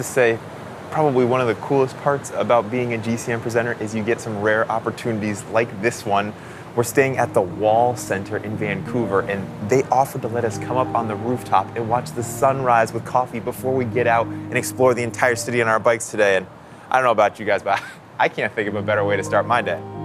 To say, probably one of the coolest parts about being a GCN presenter is you get some rare opportunities like this one. We're staying at the Wall Center in Vancouver, and they offered to let us come up on the rooftop and watch the sunrise with coffee before we get out and explore the entire city on our bikes today. And I don't know about you guys, but I can't think of a better way to start my day.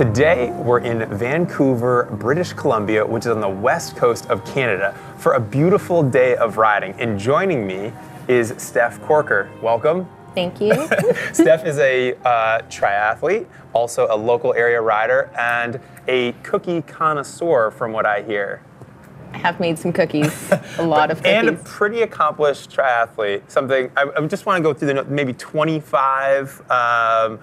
Today, we're in Vancouver, British Columbia, which is on the west coast of Canada, for a beautiful day of riding. And joining me is Steph Corker. Welcome. Thank you. Steph is a uh, triathlete, also a local area rider, and a cookie connoisseur, from what I hear. I have made some cookies, a lot of cookies. And a pretty accomplished triathlete. Something I, I just want to go through the maybe 25 um,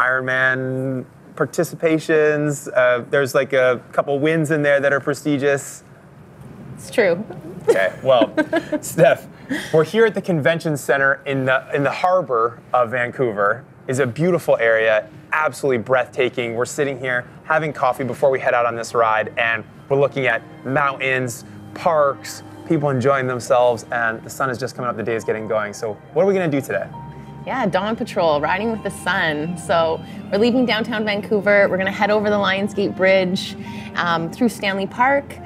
Ironman participations. Uh, there's like a couple wins in there that are prestigious. It's true. Okay, well, Steph, we're here at the convention center in the in the harbor of Vancouver. is a beautiful area, absolutely breathtaking. We're sitting here having coffee before we head out on this ride, and we're looking at mountains, parks, people enjoying themselves, and the sun is just coming up. The day is getting going. So, what are we going to do today? Yeah, Dawn Patrol, riding with the sun. So we're leaving downtown Vancouver. We're going to head over the Lionsgate Bridge um, through Stanley Park,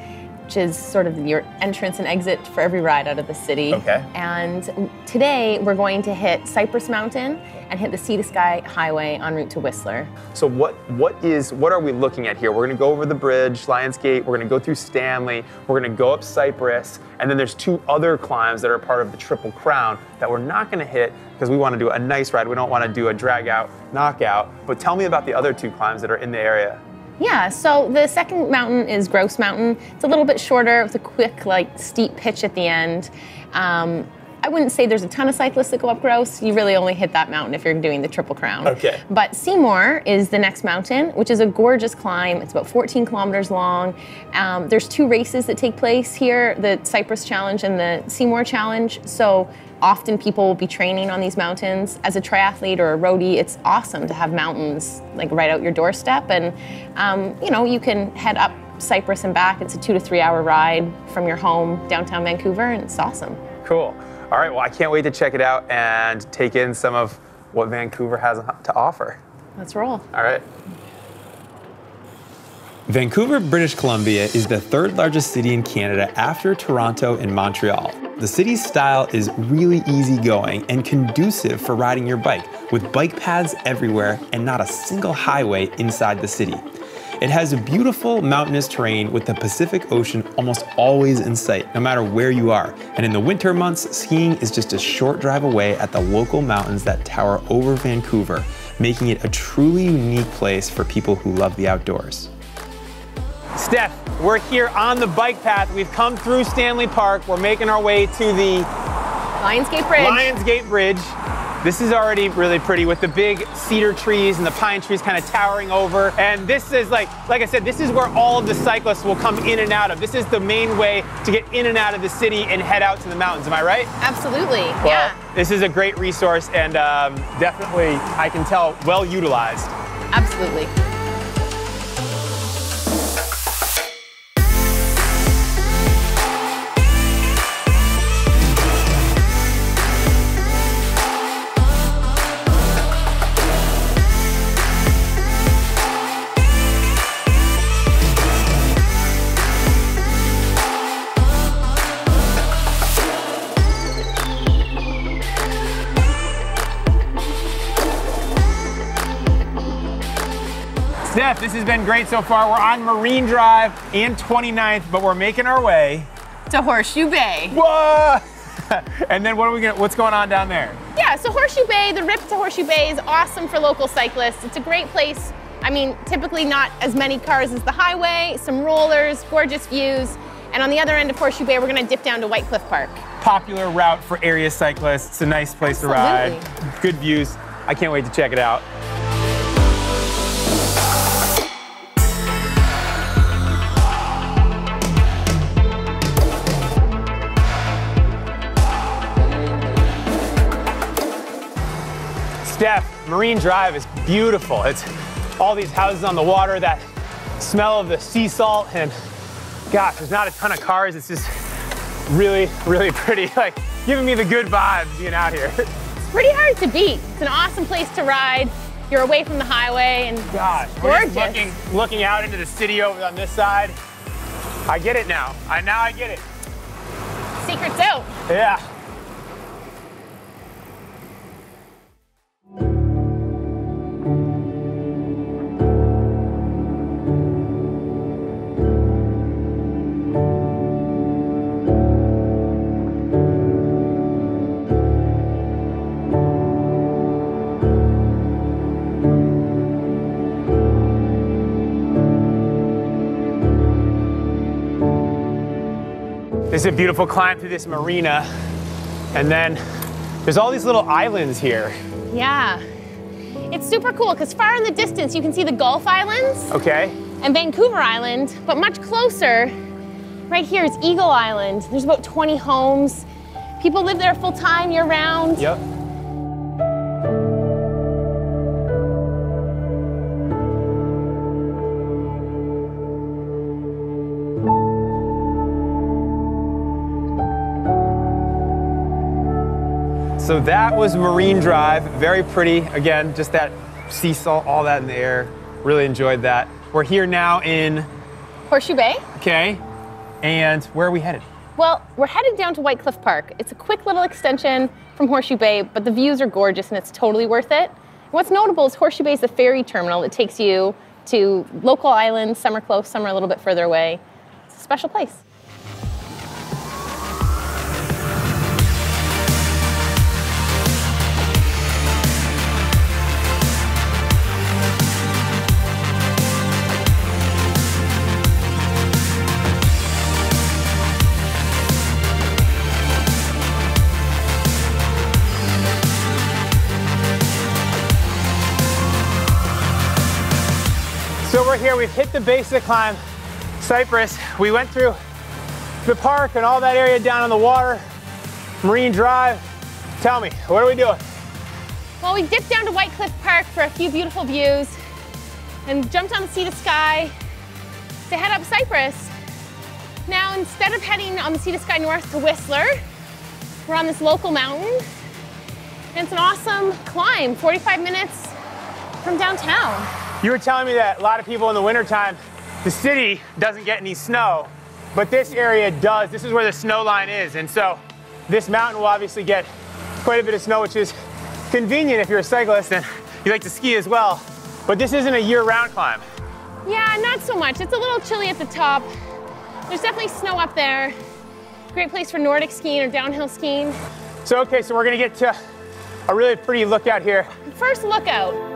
which is sort of your entrance and exit for every ride out of the city. Okay. And today we're going to hit Cypress Mountain and hit the Sea to Sky Highway en route to Whistler. So what what is what are we looking at here? We're going to go over the bridge, Lionsgate. We're going to go through Stanley. We're going to go up Cypress, and then there's two other climbs that are part of the Triple Crown that we're not going to hit because we want to do a nice ride. We don't want to do a drag out, knockout. But tell me about the other two climbs that are in the area. Yeah, so the second mountain is Grouse Mountain. It's a little bit shorter with a quick, like, steep pitch at the end. Um, I wouldn't say there's a ton of cyclists that go up Grouse. You really only hit that mountain if you're doing the Triple Crown. Okay. But Seymour is the next mountain, which is a gorgeous climb. It's about 14 kilometers long. Um, there's two races that take place here the Cypress Challenge and the Seymour Challenge. So often people will be training on these mountains. As a triathlete or a roadie, it's awesome to have mountains like right out your doorstep. And, um, you know, you can head up Cypress and back. It's a two to three hour ride from your home downtown Vancouver, and it's awesome. Cool. All right, well, I can't wait to check it out and take in some of what Vancouver has to offer. Let's roll. All right. Vancouver, British Columbia is the third largest city in Canada after Toronto and Montreal. The city's style is really easygoing and conducive for riding your bike, with bike paths everywhere and not a single highway inside the city. It has a beautiful mountainous terrain with the Pacific Ocean almost always in sight, no matter where you are. And in the winter months, skiing is just a short drive away at the local mountains that tower over Vancouver, making it a truly unique place for people who love the outdoors. Steph, we're here on the bike path. We've come through Stanley Park. We're making our way to the Lionsgate Bridge. Lionsgate Bridge. This is already really pretty with the big cedar trees and the pine trees kind of towering over. And this is like, like I said, this is where all of the cyclists will come in and out of. This is the main way to get in and out of the city and head out to the mountains. Am I right? Absolutely. Well, yeah. This is a great resource and um, definitely, I can tell, well utilized. Absolutely. Steph, this has been great so far. We're on Marine Drive and 29th, but we're making our way to Horseshoe Bay. Whoa! and then what are we gonna, what's going on down there? Yeah, so Horseshoe Bay, the rip to Horseshoe Bay is awesome for local cyclists. It's a great place. I mean, typically not as many cars as the highway, some rollers, gorgeous views. And on the other end of Horseshoe Bay, we're gonna dip down to Whytecliff Park. Popular route for area cyclists. It's a nice place Absolutely. to ride. Good views. I can't wait to check it out. Steph, Marine Drive is beautiful. It's all these houses on the water, that smell of the sea salt, and gosh, there's not a ton of cars. It's just really, really pretty. Like giving me the good vibes being out here. It's pretty hard to beat. It's an awesome place to ride. You're away from the highway and gosh, gorgeous. looking, looking out into the city over on this side. I get it now. I now I get it. Secret's out. Yeah. This is a beautiful climb through this marina. And then there's all these little islands here. Yeah. It's super cool because far in the distance you can see the Gulf Islands Okay. and Vancouver Island, but much closer, right here is Eagle Island. There's about 20 homes. People live there full time year round. Yep. So that was Marine Drive. Very pretty. Again, just that sea salt, all that in the air. Really enjoyed that. We're here now in, Horseshoe Bay. okay, and where are we headed? Well, we're headed down to Whytecliff Park. It's a quick little extension from Horseshoe Bay, but the views are gorgeous and it's totally worth it. And what's notable is Horseshoe Bay is the ferry terminal that takes you to local islands. Some are close, some are a little bit further away. It's a special place. So we're here, we've hit the base of the climb, Cypress. We went through the park and all that area down on the water, Marine Drive. Tell me, what are we doing? Well, we dipped down to Whytecliff Park for a few beautiful views and jumped on the Sea to Sky to head up Cypress. Now, instead of heading on the Sea to Sky north to Whistler, we're on this local mountain. And it's an awesome climb, 45 minutes from downtown. You were telling me that a lot of people in the wintertime, the city doesn't get any snow, but this area does. This is where the snow line is. And so this mountain will obviously get quite a bit of snow, which is convenient if you're a cyclist and you like to ski as well. But this isn't a year-round climb. Yeah, not so much. It's a little chilly at the top. There's definitely snow up there. Great place for Nordic skiing or downhill skiing. So, okay, so we're gonna get to a really pretty lookout here. First lookout.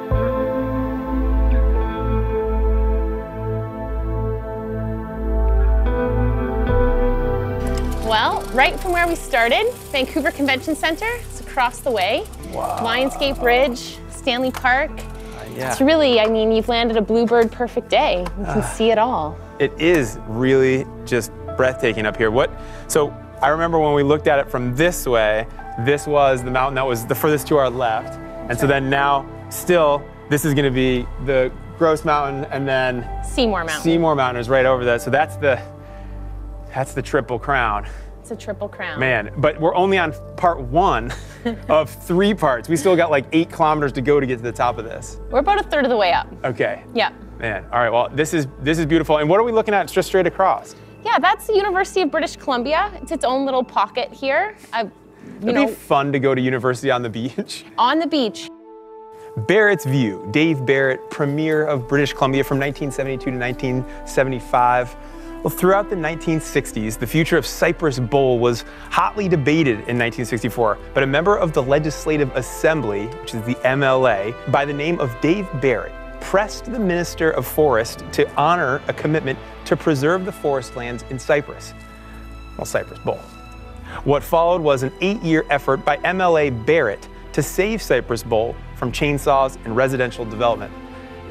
Well, right from where we started, Vancouver Convention Center, it's across the way. Wow. Lionsgate Bridge, Stanley Park. Yeah. It's really, I mean, you've landed a bluebird perfect day. You can ah. see it all. It is really just breathtaking up here. What? So I remember when we looked at it from this way, this was the mountain that was the furthest to our left. And so then now, still, this is gonna be the Grouse Mountain and then Seymour Mountain. Seymour Mountain is right over that. So that's the, that's the Triple Crown. It's a triple crown. Man, but we're only on part one of three parts. We still got like eight kilometers to go to get to the top of this. We're about a third of the way up. Okay. Yeah. Man, all right, well, this is, this is beautiful. And what are we looking at it's just straight across? Yeah, that's the University of British Columbia. It's its own little pocket here. I, you It'd know, be fun to go to university on the beach. on the beach. Barrett's View, Dave Barrett, Premier of British Columbia from 1972 to 1975. Well, throughout the 1960s, the future of Cypress Bowl was hotly debated in 1964, but a member of the Legislative Assembly, which is the MLA, by the name of Dave Barrett, pressed the Minister of Forest to honor a commitment to preserve the forest lands in Cypress. Well, Cypress Bowl. What followed was an eight year effort by MLA Barrett to save Cypress Bowl from chainsaws and residential development.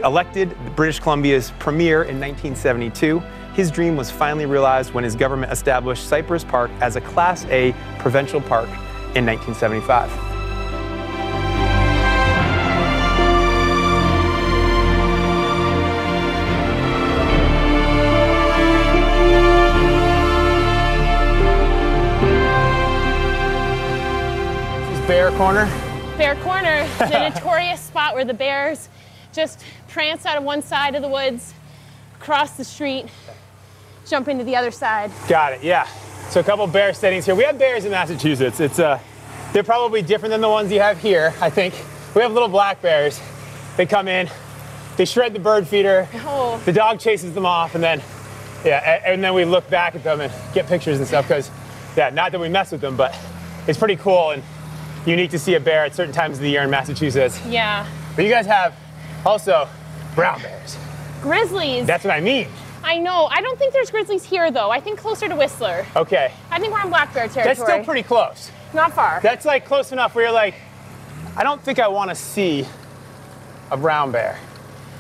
Elected British Columbia's premier in 1972, his dream was finally realized when his government established Cypress Park as a Class A provincial park in 1975. This is Bear Corner. Bear Corner, the notorious spot where the bears just prance out of one side of the woods, across the street, jump into the other side. Got it, yeah. So a couple bear settings here. We have bears in Massachusetts. It's uh, they're probably different than the ones you have here, I think. We have little black bears. They come in, they shred the bird feeder, Oh. the dog chases them off, and then, yeah, and then we look back at them and get pictures and stuff, because, yeah, not that we mess with them, but it's pretty cool and unique to see a bear at certain times of the year in Massachusetts. Yeah. But you guys have also brown bears. Grizzlies. That's what I mean. I know. I don't think there's grizzlies here though. I think closer to Whistler. Okay, I think we're on black bear territory. that's still pretty close. Not far. That's like close enough where you're like, I don't think I want to see a brown bear.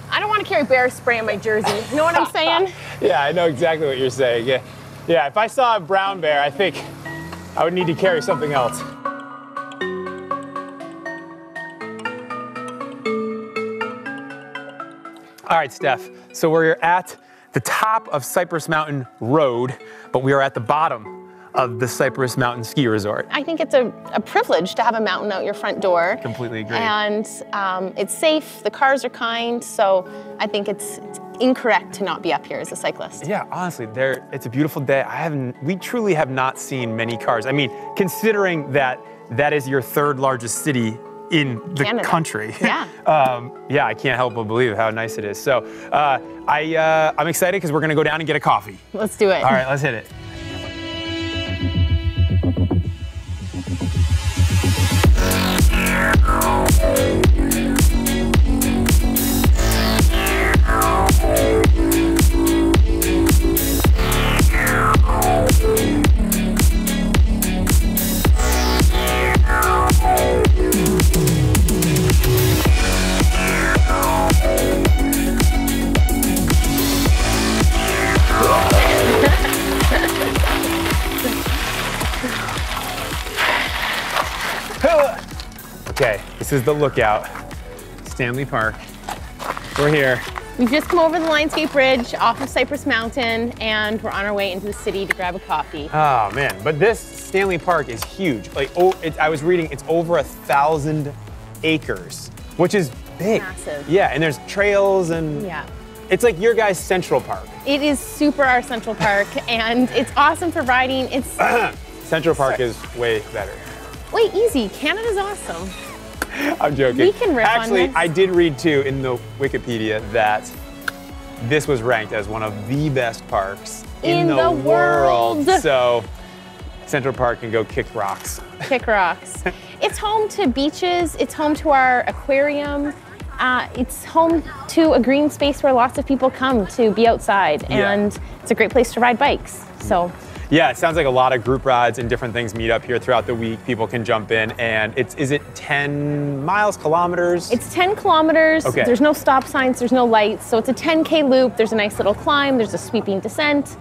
I don't want to carry bear spray in my jersey. You know what I'm saying? Yeah, I know exactly what you're saying. Yeah, yeah. If I saw a brown bear, I think I would need to carry something else. All right, Steph. So we're at the top of Cypress Mountain Road, but we are at the bottom of the Cypress Mountain Ski Resort. I think it's a, a privilege to have a mountain out your front door. Completely agree. And um, it's safe. The cars are kind. So I think it's, it's incorrect to not be up here as a cyclist. Yeah, honestly, there it's a beautiful day. I haven't we truly have not seen many cars. I mean, considering that that is your third largest city in the Canada. country. Yeah. um, yeah, I can't help but believe how nice it is. So uh, I uh, I'm excited because we're gonna go down and get a coffee. Let's do it. All right, let's hit it. This is the lookout. Stanley Park. We're here. We've just come over the Lionsgate Bridge off of Cypress Mountain, and we're on our way into the city to grab a coffee. Oh man, but this Stanley Park is huge. Like, oh, it, I was reading, it's over a thousand acres, which is big. Massive. Yeah, and there's trails and Yeah. it's like your guys' Central Park. It is super our Central Park, and it's awesome for riding. It's Central Park is way better. wait easy. Canada's awesome. I'm joking. We can riff Actually. I did read too in the Wikipedia that this was ranked as one of the best parks in, In the world. So Central Park can go kick rocks. Kick rocks. it's home to beaches. It's home to our aquarium. Uh, it's home to a green space where lots of people come to be outside, Yeah. and it's a great place to ride bikes. So Yeah, it sounds like a lot of group rides and different things meet up here throughout the week. People can jump in, and it's is it 10 miles, kilometers? it's 10 kilometers. Okay. There's no stop signs. There's no lights. So it's a 10k loop. There's a nice little climb. There's a sweeping descent.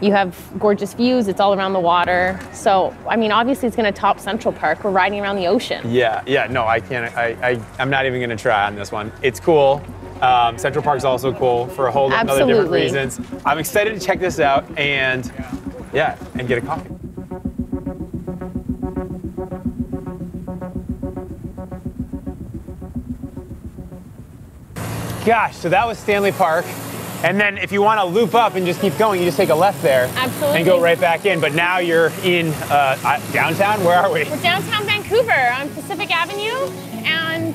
You have gorgeous views. It's all around the water. So I mean, obviously, it's going to top Central Park. We're riding around the ocean. yeah, yeah. No, I can't. I, I I'm not even gonna try on this one. It's cool. Um, Central Park's also cool for a whole lot of other different reasons. I'm excited to check this out and yeah, and get a coffee. Gosh, so that was Stanley Park. And then if you want to loop up and just keep going, you just take a left there. Absolutely. And go right back in. But now you're in uh, uh, downtown. Where are we? We're downtown Vancouver on Pacific Avenue, and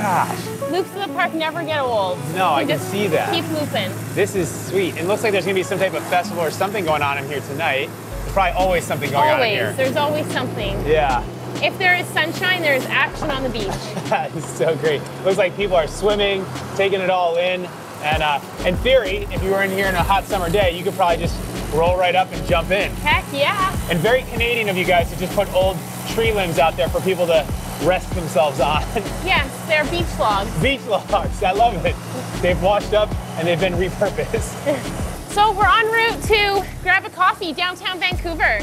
Gosh, loops of the park never get old. No, I We can just see that. Keep looping. this is sweet. It looks like there's going to be some type of festival or something going on in here tonight. There's probably always something going on in Always. There's always something. Yeah, If there is sunshine, there is action on the beach. that is so great. Looks like people are swimming, taking it all in. And uh, in theory, if you were in here in a hot summer day, you could probably just roll right up and jump in. Heck yeah. And very Canadian of you guys to just put old tree limbs out there for people to rest themselves on. Yes, they're beach logs. Beach logs, I love it. They've washed up and they've been repurposed. So we're en route to grab a coffee downtown Vancouver.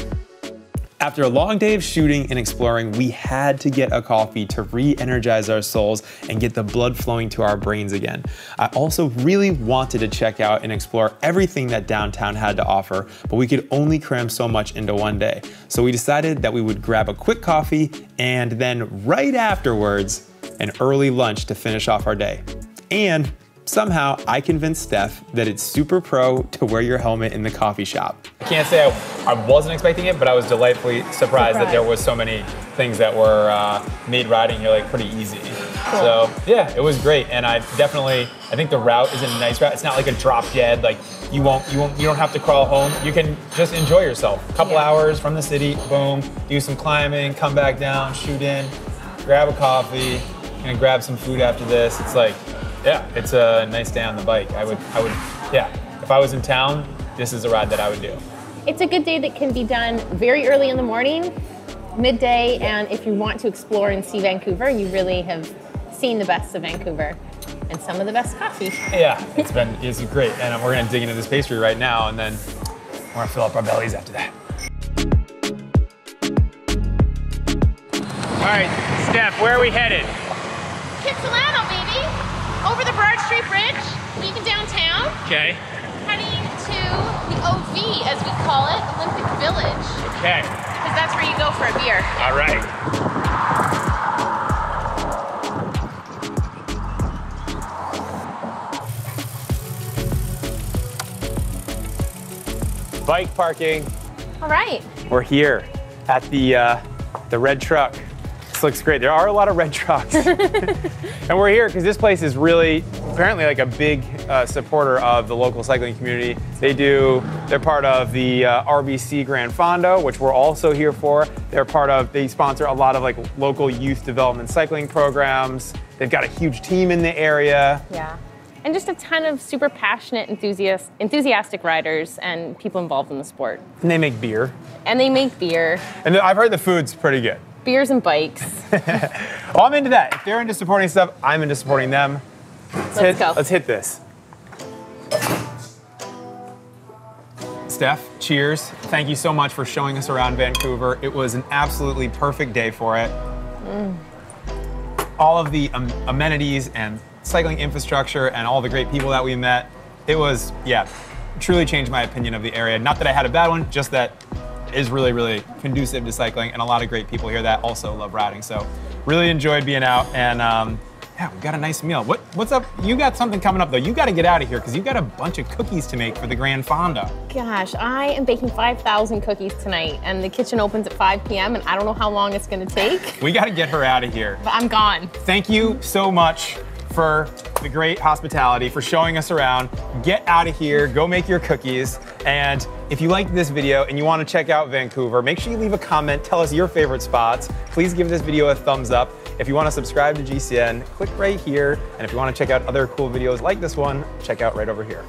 After a long day of shooting and exploring, we had to get a coffee to re-energize our souls and get the blood flowing to our brains again. I also really wanted to check out and explore everything that downtown had to offer, but we could only cram so much into one day. So we decided that we would grab a quick coffee and then right afterwards, an early lunch to finish off our day. And Somehow, I convinced Steph that it's super pro to wear your helmet in the coffee shop. I can't say I, I wasn't expecting it, but I was delightfully surprised, surprised. that there was so many things that were uh, made riding here like pretty easy. Cool. So yeah, it was great, and I definitely I think the route is a nice route. It's not like a drop dead. Like you won't you won't you don't have to crawl home. You can just enjoy yourself. A couple yeah. hours from the city, boom, do some climbing, come back down, shoot in, grab a coffee, and grab some food after this. It's like yeah, it's a nice day on the bike. I would, I would, yeah. If I was in town, this is a ride that I would do. It's a good day that can be done very early in the morning, midday, and if you want to explore and see Vancouver, you really have seen the best of Vancouver and some of the best coffee. Yeah, it's been it's great, and we're gonna dig into this pastry right now, and then we're gonna fill up our bellies after that. All right, Steph, where are we headed? Kitsilano, baby over the Burrard Street Bridge, leaving downtown. Okay. Heading to the OV, as we call it, Olympic Village. Okay. Because that's where you go for a beer. All right. Bike parking. All right. We're here at the uh, the red truck. This looks great. There are a lot of red trucks. and we're here because this place is really apparently like a big uh, supporter of the local cycling community. They do, they're part of the uh, RBC Granfondo, which we're also here for. They're part of, they sponsor a lot of like local youth development cycling programs. They've got a huge team in the area. Yeah and just a ton of super passionate, enthusiast, enthusiastic riders and people involved in the sport. And they make beer. And they make beer. And I've heard the food's pretty good beers and bikes. well, I'm into that. If they're into supporting stuff, I'm into supporting them. Let's, let's hit, go. Let's hit this. Steph, cheers. Thank you so much for showing us around Vancouver. It was an absolutely perfect day for it. Mm. All of the um, amenities and cycling infrastructure and all the great people that we met. It was, yeah, truly changed my opinion of the area. Not that I had a bad one, just that is really, really conducive to cycling, and a lot of great people here that also love riding. So really enjoyed being out, and um, yeah, we got a nice meal. What, what's up? You got something coming up though. You got to get out of here because you got a bunch of cookies to make for the Granfondo. Gosh, I am baking 5,000 cookies tonight, and the kitchen opens at 5 p.m. and I don't know how long it's going to take. we got to get her out of here. But I'm gone. Thank you so much for the great hospitality, for showing us around. Get out of here, go make your cookies. And if you liked this video and you want to check out Vancouver, make sure you leave a comment, tell us your favorite spots. Please give this video a thumbs up. If you want to subscribe to GCN, click right here. And if you want to check out other cool videos like this one, check out right over here.